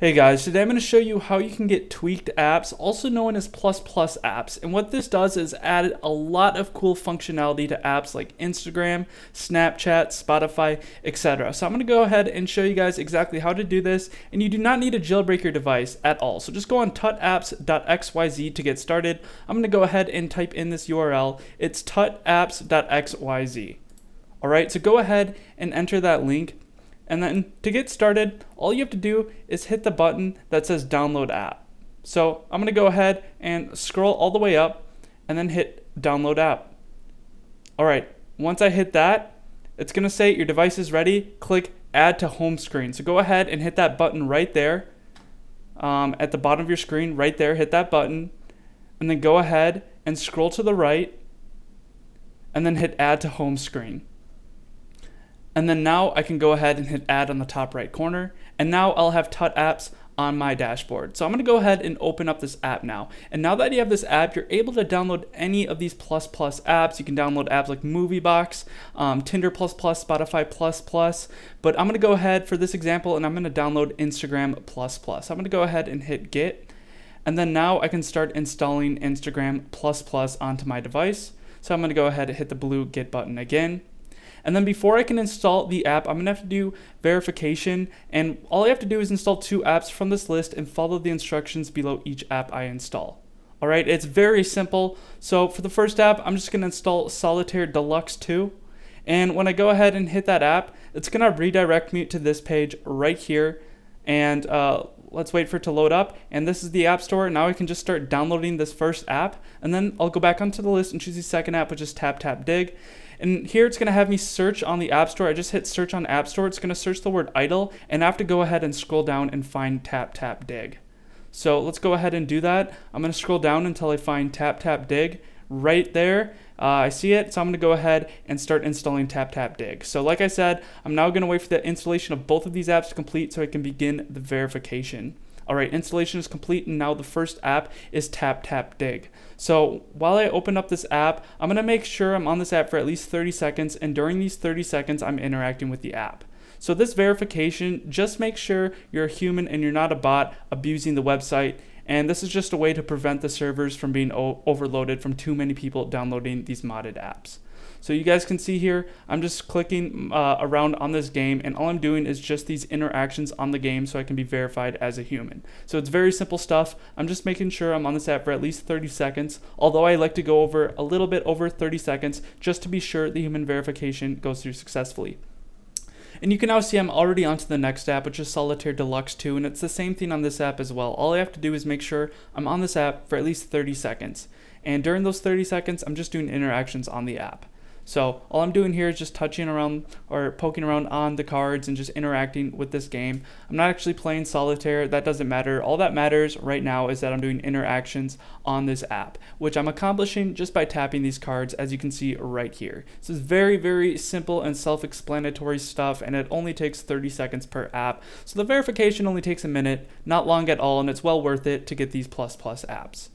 Hey guys, today I'm going to show you how you can get tweaked apps, also known as plus plus apps. And what this does is add a lot of cool functionality to apps like Instagram, Snapchat, Spotify, etc. So I'm going to go ahead and show you guys exactly how to do this. And you do not need a jailbreak your device at all. So just go on tutapps.xyz to get started. I'm going to go ahead and type in this URL. It's tutapps.xyz. All right, so go ahead and enter that link. And then to get started, all you have to do is hit the button that says download app. So I'm gonna go ahead and scroll all the way up and then hit download app. All right, once I hit that, it's gonna say your device is ready, click add to home screen. So go ahead and hit that button right there um, at the bottom of your screen, right there, hit that button, and then go ahead and scroll to the right and then hit add to home screen. And then now I can go ahead and hit add on the top right corner. And now I'll have Tut apps on my dashboard. So I'm gonna go ahead and open up this app now. And now that you have this app, you're able to download any of these plus plus apps. You can download apps like MovieBox, um, Tinder plus plus, Spotify plus plus. But I'm gonna go ahead for this example and I'm gonna download Instagram plus plus. I'm gonna go ahead and hit get. And then now I can start installing Instagram plus plus onto my device. So I'm gonna go ahead and hit the blue get button again. And then before I can install the app, I'm gonna have to do verification. And all I have to do is install two apps from this list and follow the instructions below each app I install. All right, it's very simple. So for the first app, I'm just gonna install Solitaire Deluxe 2. And when I go ahead and hit that app, it's gonna redirect me to this page right here. And uh, let's wait for it to load up. And this is the App Store. Now I can just start downloading this first app. And then I'll go back onto the list and choose the second app, which is Tap Tap Dig. And here it's going to have me search on the App Store. I just hit search on App Store. It's going to search the word idle, and I have to go ahead and scroll down and find Tap Tap Dig. So let's go ahead and do that. I'm going to scroll down until I find Tap Tap Dig right there. Uh, I see it, so I'm to go ahead and start installing Tap Tap Dig. So like I said, I'm now going to wait for the installation of both of these apps to complete so I can begin the verification. All right, installation is complete and now the first app is Tap Tap Dig. So while I open up this app, I'm gonna make sure I'm on this app for at least 30 seconds and during these 30 seconds, I'm interacting with the app. So this verification, just make sure you're a human and you're not a bot abusing the website. And this is just a way to prevent the servers from being overloaded from too many people downloading these modded apps. So you guys can see here, I'm just clicking uh, around on this game and all I'm doing is just these interactions on the game so I can be verified as a human. So it's very simple stuff. I'm just making sure I'm on this app for at least 30 seconds, although I like to go over a little bit over 30 seconds just to be sure the human verification goes through successfully. And you can now see I'm already onto the next app, which is Solitaire Deluxe 2, and it's the same thing on this app as well. All I have to do is make sure I'm on this app for at least 30 seconds. And during those 30 seconds, I'm just doing interactions on the app. So all I'm doing here is just touching around or poking around on the cards and just interacting with this game. I'm not actually playing solitaire. That doesn't matter. All that matters right now is that I'm doing interactions on this app, which I'm accomplishing just by tapping these cards as you can see right here. This is very, very simple and self-explanatory stuff and it only takes 30 seconds per app. So the verification only takes a minute, not long at all, and it's well worth it to get these plus plus apps.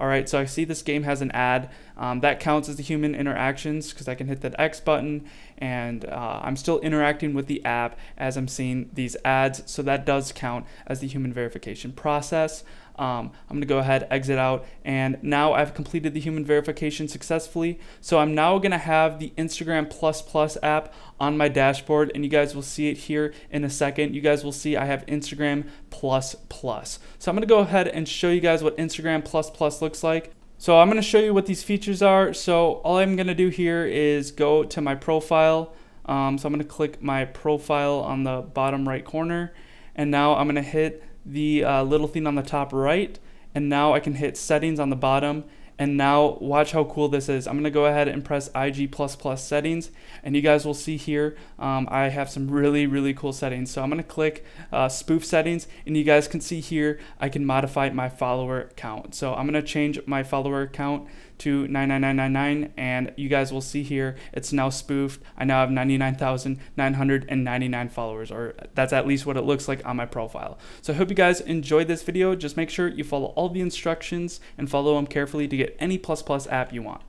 All right, so I see this game has an ad. Um, that counts as the human interactions because I can hit that X button and uh, I'm still interacting with the app as I'm seeing these ads. So that does count as the human verification process. Um, I'm to go ahead, exit out, and now I've completed the human verification successfully. So I'm now to have the Instagram Plus Plus app on my dashboard, and you guys will see it here in a second. You guys will see I have Instagram Plus Plus. So I'm to go ahead and show you guys what Instagram Plus Plus looks like. So I'm to show you what these features are. So all I'm to do here is go to my profile. Um, so I'm to click my profile on the bottom right corner, and now I'm to hit the uh, little thing on the top right and now I can hit settings on the bottom and now watch how cool this is. I'm gonna go ahead and press IG++ settings and you guys will see here um, I have some really really cool settings. So I'm gonna click uh, spoof settings and you guys can see here I can modify my follower count. So I'm gonna change my follower count to 99999 and you guys will see here it's now spoofed. I now have 99,999 followers or that's at least what it looks like on my profile. So I hope you guys enjoyed this video. Just make sure you follow all the instructions and follow them carefully to get any plus plus app you want.